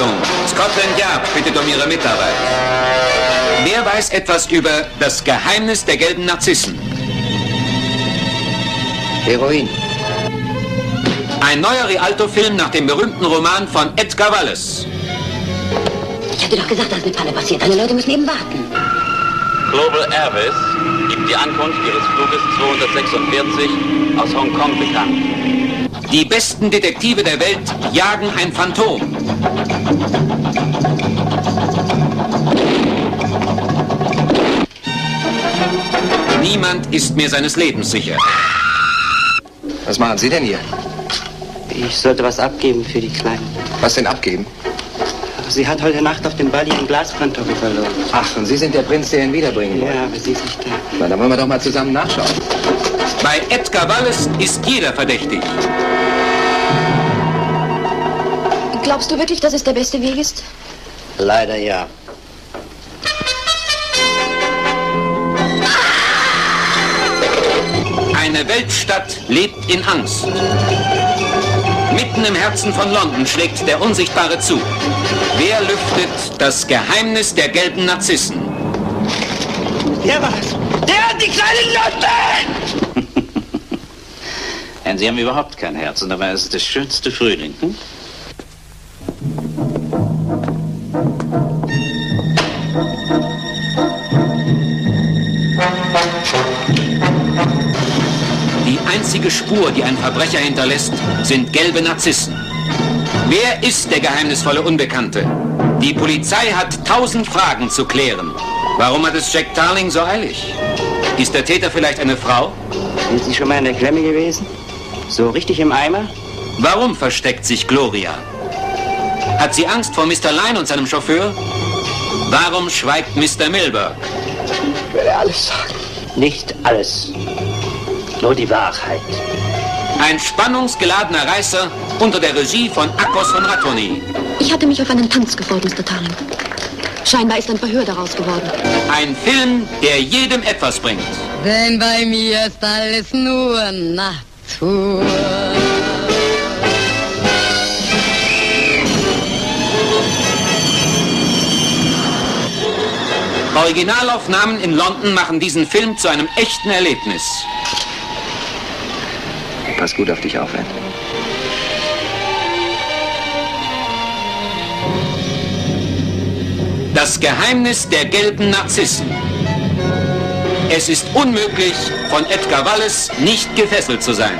Achtung, Scotland Yard bittet um Ihre Mitarbeit. Wer weiß etwas über das Geheimnis der gelben Narzissen? Heroin. Ein neuer Rialto-Film nach dem berühmten Roman von Edgar Wallace. Ich hatte doch gesagt, dass eine Panne passiert. Alle Leute müssen eben warten. Global Airways gibt die Ankunft ihres Fluges 246 aus Hongkong bekannt. Die besten Detektive der Welt jagen ein Phantom. Niemand ist mir seines Lebens sicher. Was machen Sie denn hier? Ich sollte was abgeben für die Kleine. Was denn abgeben? Sie hat heute Nacht auf dem Ball ihren Glaspantofel verloren. Ach, und Sie sind der Prinz, der ihn wiederbringen wollte. Ja, aber sie ist nicht da. Na, dann wollen wir doch mal zusammen nachschauen. Bei Edgar Wallace ist jeder verdächtig. Glaubst du wirklich, dass es der beste Weg ist? Leider ja. Eine Weltstadt lebt in Angst. Mitten im Herzen von London schlägt der Unsichtbare zu. Wer lüftet das Geheimnis der gelben Narzissen? Der war's! Der hat die kleine Lotte! Denn Sie haben überhaupt kein Herz und dabei ist es der schönste Frühling. Hm? Einzige Spur, die ein Verbrecher hinterlässt, sind gelbe Narzissen. Wer ist der geheimnisvolle Unbekannte? Die Polizei hat tausend Fragen zu klären. Warum hat es Jack Tarling so eilig? Ist der Täter vielleicht eine Frau? Sind Sie schon mal in der Klemme gewesen? So richtig im Eimer? Warum versteckt sich Gloria? Hat sie Angst vor Mr. Line und seinem Chauffeur? Warum schweigt Mr. Milberg? Ich werde alles sagen. Nicht alles. Nur die Wahrheit. Ein spannungsgeladener Reißer unter der Regie von Akos von Rattoni. Ich hatte mich auf einen Tanz gefreut, Mr. Tarling. Scheinbar ist ein Verhör daraus geworden. Ein Film, der jedem etwas bringt. Denn bei mir ist alles nur Natur. Originalaufnahmen in London machen diesen Film zu einem echten Erlebnis. Pass gut auf dich auf, Ann. Das Geheimnis der gelben Narzissen. Es ist unmöglich, von Edgar Wallace nicht gefesselt zu sein.